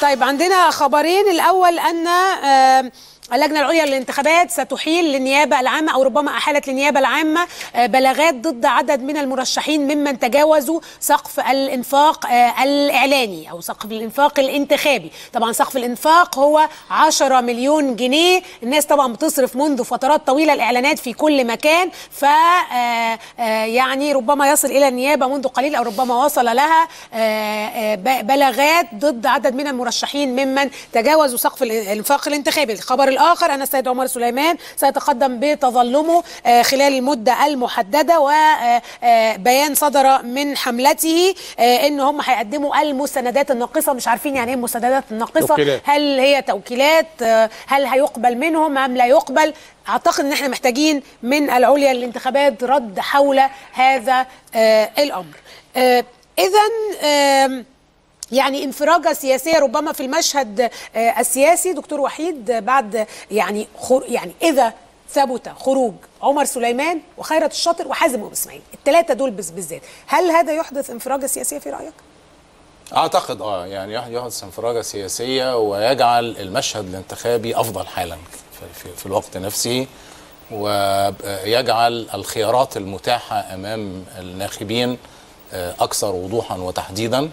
طيب عندنا خبرين. الأول أن اللجنة العليا للانتخابات ستحيل للنيابة العامة أو ربما أحالت للنيابة العامة آه، بلاغات ضد عدد من المرشحين ممن تجاوزوا سقف الإنفاق آه، الإعلاني أو سقف الإنفاق الانتخابي. طبعا سقف الإنفاق هو 10 مليون جنيه. الناس طبعا بتصرف منذ فترات طويلة الإعلانات في كل مكان. ف آه، يعني ربما يصل إلى النيابة منذ قليل أو ربما وصل لها بلاغات ضد عدد من المرشحين ممن تجاوزوا سقف الإنفاق الانتخابي. الخبر الآخر ان السيد عمر سليمان سيتقدم بتظلمه آه، خلال المدة المحددة وبيان صدر من حملته آه، إن هم هيقدموا المستندات الناقصة. مش عارفين يعني إيه المستندات الناقصه توكيلات. هل هي توكيلات؟ آه، هل هيقبل منهم؟ أم لا يقبل؟ أعتقد إن إحنا محتاجين من العليا للانتخابات رد حول هذا آه، الأمر. اذا يعني انفراجة سياسية ربما في المشهد آه، السياسي. دكتور وحيد بعد يعني خر يعني إذا ثبت خروج عمر سليمان وخيرت الشاطر وحازم أبو إسماعيل. الثلاثة دول بالذات. هل هذا يحدث انفراجة سياسية في رأيك؟ أعتقد آه يعني يح- يحدث انفراجة سياسية ويجعل المشهد الانتخابي أفضل حالا في, في, في الوقت نفسه ويجعل الخيارات المتاحة أمام الناخبين آه، أكثر وضوحا وتحديدا.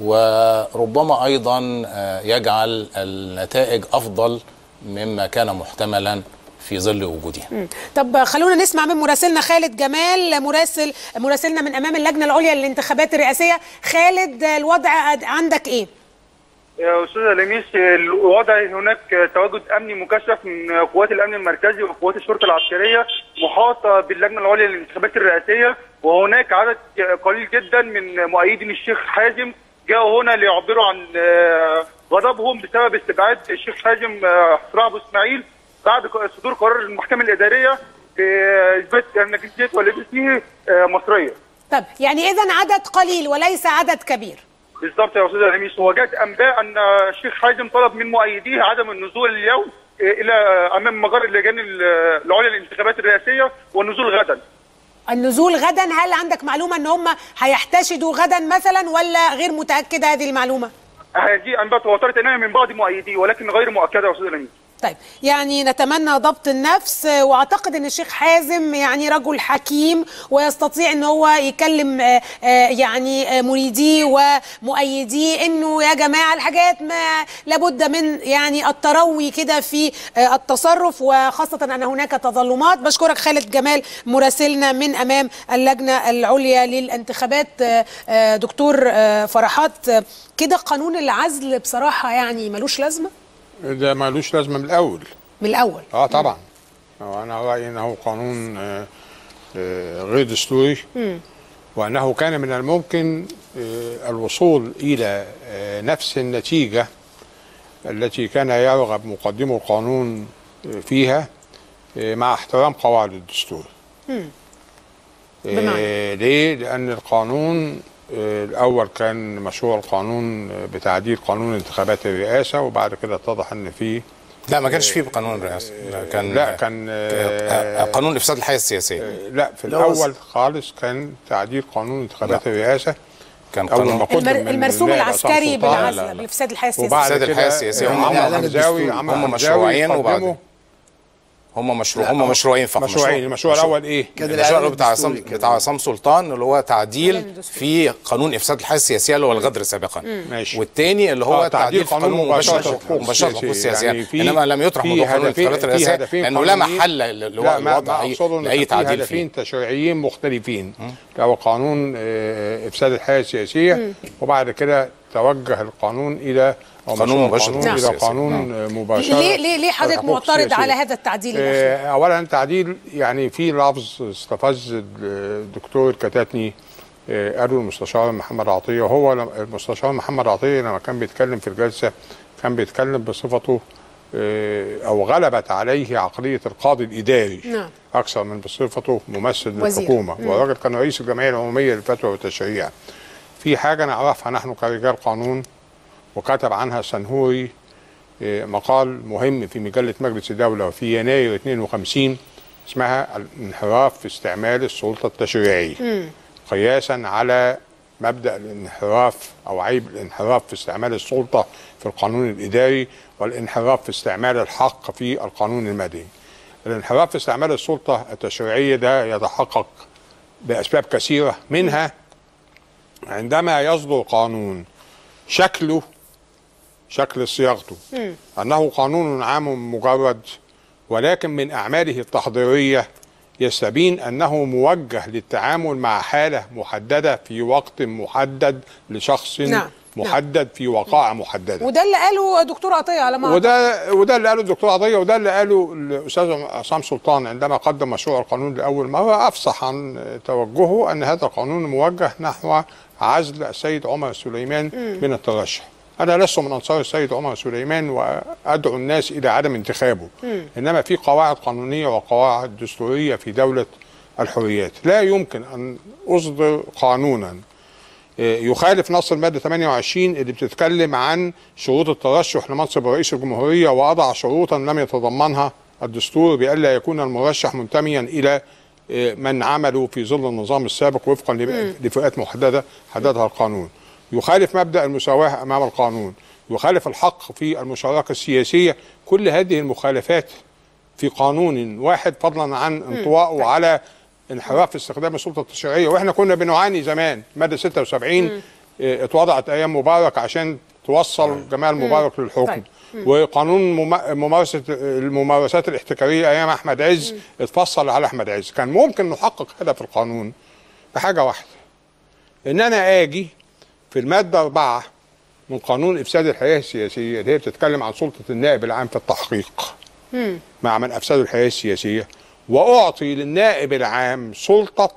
وربما أيضا آه، يجعل النتائج أفضل مما كان محتملا في ظل وجودها. طب خلونا نسمع من مراسلنا خالد جمال مراسل مراسلنا من أمام اللجنة العليا للانتخابات الرئاسية خالد الوضع عندك إيه؟ يا أستاذ لميس الوضع هناك تواجد أمني مكثف من قوات الأمن المركزي وقوات الشرطة العسكرية محاطة باللجنة العليا للانتخابات الرئاسية وهناك عدد قليل جدا من مؤيدين الشيخ حازم جاءوا هنا ليعبروا عن آه، غضبهم بسبب استبعاد الشيخ حازم آه، صراع ابو اسماعيل بعد صدور قرار المحكمة الإدارية في إثبات أن جنسيه والدته آه، مصرية. طب يعني إذا عدد قليل وليس عدد كبير. بالضبط يا أستاذ رميس هو جاءت أنباء أن الشيخ حازم طلب من مؤيديه عدم النزول اليوم إلى أمام مجر اللجان العليا للانتخابات الرئاسية والنزول غدا. النزول غدا هل عندك معلومة إن هم هيحتشدوا غدا مثلا ولا غير متأكدة هذه المعلومة؟ هذه انباء تواترت انها من بعض مؤيديه ولكن غير مؤكدة يا أستاذ طيب يعني نتمنى ضبط النفس وأعتقد إن الشيخ حازم يعني رجل حكيم ويستطيع إن هو يكلم آه، آه، يعني آه، مريديه ومؤيديه إنه يا جماعة الحاجات ما لابد من يعني التروي كده في التصرف وخاصة أن هناك تظلمات. بشكرك خالد جمال مراسلنا من أمام اللجنة العليا للانتخابات دكتور فرحات. كده قانون العزل بصراحة يعني ملوش لازمة؟ ده مالوش لازمة من الأول. من الأول. آه طبعا. هو أنا رأيي إنه قانون آه، آه، غير دستوري. وأنه كان من الممكن آه، الوصول إلى نفس النتيجة التي كان يرغب مقدمو القانون فيها مع احترام قواعد الدستور. ليه؟ لأن القانون آه، الأول كان مشروع القانون آه، بتعديل قانون انتخابات الرئاسة وبعد كده اتضح إن فيه لا ما كانش فيه قانون الرئاسة لا، كان لا كان آه، آه، قانون افساد الحياة السياسيه لا في الأول خالص كان تعديل قانون انتخابات لا. الرئاسة كان قانون قدم المر... من المرسوم العسكري. بالعزل لا، لا. بالإفساد الحياة السياسيه وبعد الحياة السياسية. هم- حمزاوي مشروعين وبعد- هم مشروع هم مشروعين فقط. مشروعين. المشروع الأول إيه؟ كان المشروع اللي بتاع عصام. بتاع عصام سلطان اللي هو تعديل. في قانون إفساد الحياة السياسية اللي هو الغدر سابقا. ماشي. والتاني اللي هو آه، تعديل في قانون مباشره الحقوق مباشره الحقوق السياسيه يعني إنما لم يطرح موضوع قانون الانتخابات في الرئاسيه لأنه لا. محل لاي في تعديل فيه. هدفين تشريعيين مختلفين. هو قانون آه، إفساد الحياة السياسية وبعد كده توجه القانون إلى قانون مباشر إلى السياسية. قانون آه، مباشره ليه ليه ليه حضرتك معترض. على هذا التعديل آه، اولا تعديل يعني في لفظ استفز الدكتور الكتاتني آه، قاله المستشار محمد عطية وهو لم- المستشار محمد عطية لما كان بيتكلم في الجلسة كان بيتكلم بصفته آه، أو غلبت عليه عقلية القاضي الإداري نعم. أكثر من بصفته ممثل وزير. للحكومة والراجل كان رئيس الجمعية العمومية للفتوى والتشريع في حاجة نعرفها نحن كرجال قانون وكتب عنها سنهوري آه، مقال مهم في مجلة مجلس الدولة في يناير 52 اسمها الانحراف في استعمال السلطة التشريعية قياسا على مبدأ الانحراف أو عيب الانحراف في استعمال السلطة في القانون الإداري والانحراف في استعمال الحق في القانون المدني. الانحراف في استعمال السلطة التشريعية ده يتحقق بأسباب كثيرة منها عندما يصدر قانون شكله شكل صياغته أنه قانون عام مجرد ولكن من أعماله التحضيرية يستبين أنه موجه للتعامل مع حالة محددة في وقت محدد لشخص نعم. محدد في وقائع محددة وده اللي قاله دكتور عطية على ما. وده وده اللي قاله الدكتور عطية وده اللي قاله الأستاذ عصام سلطان عندما قدم مشروع القانون لأول مرة أفصح عن توجهه أن هذا القانون موجه نحو عزل السيد عمر سليمان من الترشح. أنا لست من أنصار السيد عمر سليمان وأدعو الناس إلى عدم انتخابه. إنما في قواعد قانونية وقواعد دستورية في دولة الحريات. لا يمكن أن أصدر قانونا. يخالف نص المادة 28 اللي بتتكلم عن شروط الترشح لمنصب رئيس الجمهورية وأضع شروطا لم يتضمنها الدستور بألا يكون المرشح منتميا إلى من عملوا في ظل النظام السابق وفقا لفئات محددة حددها القانون. يخالف مبدأ المساواة أمام القانون، يخالف الحق في المشاركة السياسية، كل هذه المخالفات في قانون واحد فضلا عن انطوائه على انحراف في استخدام السلطة التشريعية. وإحنا كنا بنعاني زمان مادة 76 آه، اتوضعت أيام مبارك عشان توصل جمال مبارك للحكم. طيب. وقانون مم- ممارسة الممارسات الاحتكارية أيام أحمد عز اتفصل على أحمد عز. كان ممكن نحقق هدف القانون بحاجة واحدة إن أنا آجي في المادة أربعة من قانون افساد الحياة السياسية اللي هي بتتكلم عن سلطة النائب العام في التحقيق. مع من افسدوا الحياة السياسية. وأعطي للنائب العام سلطة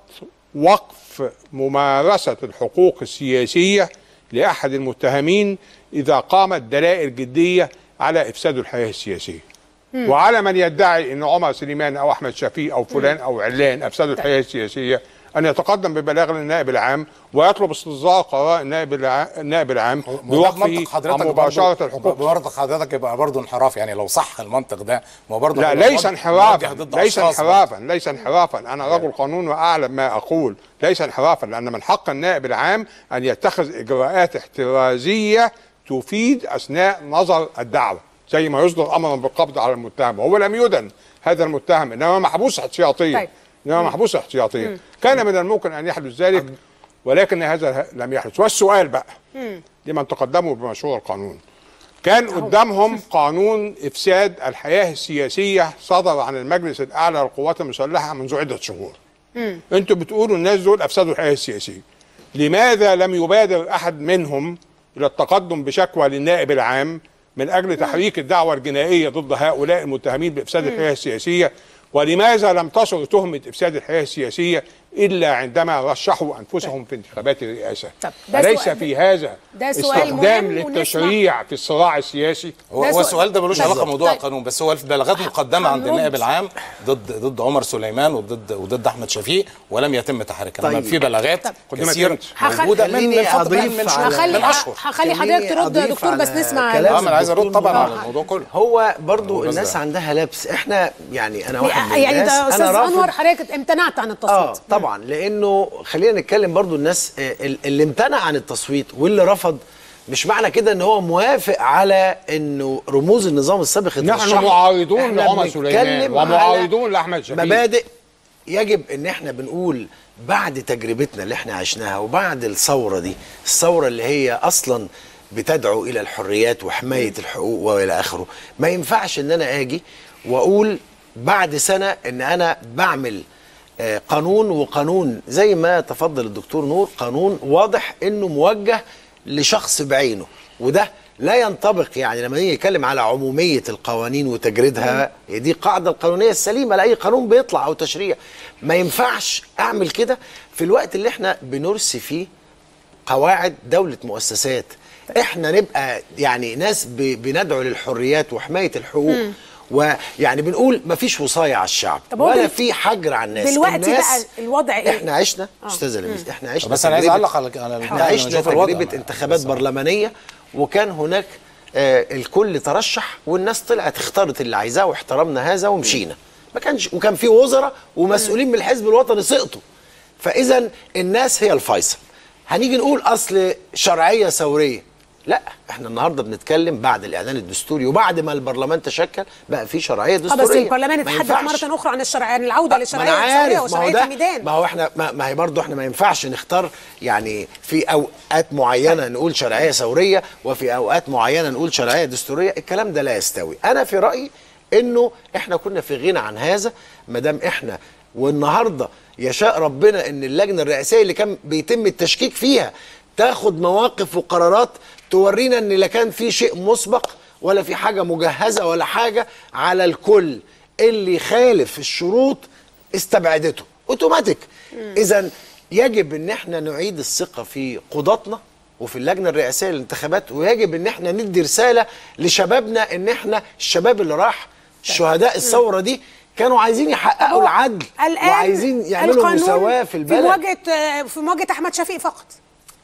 وقف ممارسة الحقوق السياسية لأحد المتهمين إذا قامت دلائل جدية على إفساد الحياة السياسية. وعلى من يدعي إن عمر سليمان أو أحمد شفيق أو فلان أو علان أفسدوا الحياة السياسية أن يتقدم ببلاغ للنائب العام ويطلب استصدار قرار النائب العام, النائب العام بوقفه عن مباشرة الحقوق. برضه حضرتك يبقى برضه انحراف يعني لو صح المنطق ده ما هو برضه لا ليس انحرافا ليس انحرافا ليس انحرافا. أنا رجل قانون وأعلم ما أقول. ليس انحرافا لأن من حق النائب العام أن يتخذ إجراءات احترازية تفيد أثناء نظر الدعوة زي ما يصدر امرا بالقبض على المتهم وهو لم يدن هذا المتهم إنما محبوس احتياطيا. طيب. إنما محبوس احتياطيا. كان من الممكن أن يحدث ذلك ولكن هذا لم يحدث. والسؤال بقى لمن تقدموا بمشروع القانون. كان قدامهم قانون إفساد الحياة السياسية صدر عن المجلس الأعلى للقوات المسلحة منذ عدة شهور. أنتوا بتقولوا الناس دول أفسدوا الحياة السياسية. لماذا لم يبادر أحد منهم إلى التقدم بشكوى للنائب العام من أجل تحريك الدعوة الجنائية ضد هؤلاء المتهمين بإفساد الحياة السياسية؟ ولماذا لم تصل تهمة إفساد الحياة السياسية إلا عندما رشحوا أنفسهم في انتخابات الرئاسة؟ سؤال- في هذا ده سؤال استخدام مهم ونسمع- للتشريع في الصراع السياسي؟ هو ده السؤال ده ملوش. علاقة بموضوع طيب. القانون بس هو البلاغات مقدمة عند. النائب العام ضد ضد عمر سليمان وضد وضد أحمد شفيق ولم يتم تحريكها طيب. طيب. في بلاغات كثيرة إمتى؟ موجودة من من فتره من أشهر هخلي حضرتك ترد يا دكتور بس نسمع كلام آه ما أنا عايز أرد طبعا. على الموضوع كله هو برضو الناس ده. عندها لبس إحنا يعني أنا واحد من يعني الناس ده أستاذ أنور حضرتك امتنعت عن آه التصويت طبعا لأنه خلينا نتكلم برضو الناس آه، اللي امتنع عن التصويت واللي رفض مش معنى كده إن هو موافق على إنه رموز النظام السابق نحن. معارضون لعمر سليمان ومعارضون لأحمد شفيق. مبادئ. يجب إن إحنا بنقول بعد تجربتنا اللي إحنا عشناها وبعد الثورة دي الثورة اللي هي أصلا بتدعو إلى الحريات وحماية الحقوق وإلى آخره. ما ينفعش إن أنا آجي وأقول بعد سنة إن أنا بعمل قانون وقانون. زي ما تفضل الدكتور نور قانون واضح إنه موجه لشخص بعينه. وده لا ينطبق يعني لما نيجي نتكلم على عمومية القوانين وتجريدها هي دي القاعده القانونية السليمة لأي قانون بيطلع أو تشريع. ما ينفعش أعمل كده في الوقت اللي إحنا بنرسي فيه قواعد دولة مؤسسات. إحنا نبقى يعني ناس بندعو للحريات وحماية الحقوق. ويعني بنقول مفيش وصاية على الشعب ولا في حجر على الناس. دلوقتي الناس بقى الوضع إيه؟ إحنا عشنا أستاذة لميس إحنا عشنا بس أنا عايز أعلق على إحنا عشنا. تجربة انتخابات برلمانية وكان هناك آه الكل ترشح والناس طلعت اختارت اللي عايزاه واحترمنا هذا ومشينا. ما كانش وكان في وزراء ومسؤولين من الحزب الوطني سقطوا. فإذا الناس هي الفيصل. هنيجي نقول أصل شرعية ثورية. لا إحنا النهارده بنتكلم بعد الإعلان الدستوري وبعد ما البرلمان تشكل بقى في شرعية آه دستورية. بس البرلمان ما اتحدث. مرة أخرى عن الشرع عن العودة للشرعيه هو وشرعية الميدان ما هو إحنا ما, ما هي برضه إحنا ما ينفعش نختار يعني في أوقات معينة نقول شرعية ثورية وفي أوقات معينة نقول شرعية دستورية. الكلام ده لا يستوي. أنا في رأيي إنه إحنا كنا في غنى عن هذا ما دام إحنا والنهارده يشاء ربنا إن اللجنة الرئاسية اللي كان بيتم التشكيك فيها تاخد مواقف وقرارات تورينا إن لا كان في شيء مسبق ولا في حاجة مجهزة ولا حاجة على الكل. اللي خالف الشروط استبعدته. اوتوماتيك اذا يجب إن إحنا نعيد الثقة في قضاتنا وفي اللجنة الرئاسية للانتخابات ويجب إن إحنا ندي رسالة لشبابنا إن إحنا الشباب اللي راح شهداء الثورة دي كانوا عايزين يحققوا العدل وعايزين يعملوا مساواة في في البلد. مواجهة آه، في مواجهة أحمد شفيق فقط.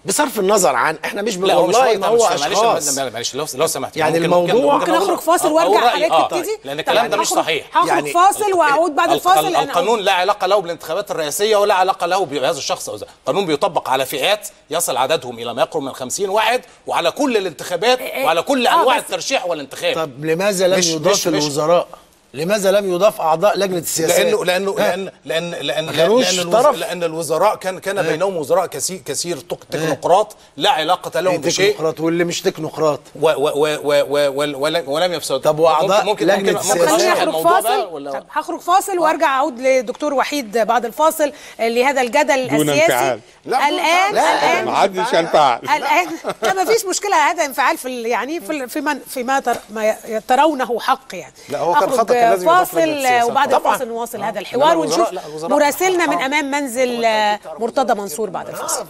بصرف النظر عن إحنا مش لا هو مش والله ما هو معلش أشخاص. معلش معلش لو لو سمحت. يعني ممكن- الموضوع- ممكن أقول- اخرج فاصل أقول وأرجع. حضرتك آه، تبتدي لأن الكلام ده مش صحيح. هخرج يعني فاصل وأعود بعد الفاصل القانون لا علاقة له بالانتخابات الرئاسية ولا علاقة له بهذا الشخص. أو ذا. القانون بيطبق على فئات يصل عددهم إلى ما يقرب من 50 واحد وعلى كل الانتخابات وعلى كل آه، أنواع الترشيح والانتخاب. طب لماذا لم مش- يضاف مش- مش- الوزراء؟ لماذا لم يضاف أعضاء لجنة السياسات؟ لأنه لأنه ها؟ لأن لأن لأن لأن, طرف؟ لأن الوزراء كان كان بينهم وزراء كثير كثير تك- تكنوقراط لا علاقة لهم بشيء. تكنوقراط واللي مش تكنوقراط. و و و و و ول- ولم ولم يفسدوا. طب وأعضاء ممكن ممكن السياسات؟ ممكن فاصل. طب هخرج فاصل وأرجع أعود لدكتور وحيد بعد الفاصل لهذا الجدل دون السياسي. انفعال. لا، الان لا، الان ما حدش ينفعل الان لا. ما فيش مشكلة. هذا انفعال في ال- يعني في ال- في من فيما تر ما ترونه حق يعني. لا، هو كان خطأ، فاصل. وبعد. الفاصل نواصل هذا الحوار ونشوف مراسلنا من أمام منزل مرتضى منصور بعد الفاصل.